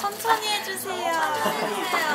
천천히 해주세요. 해주세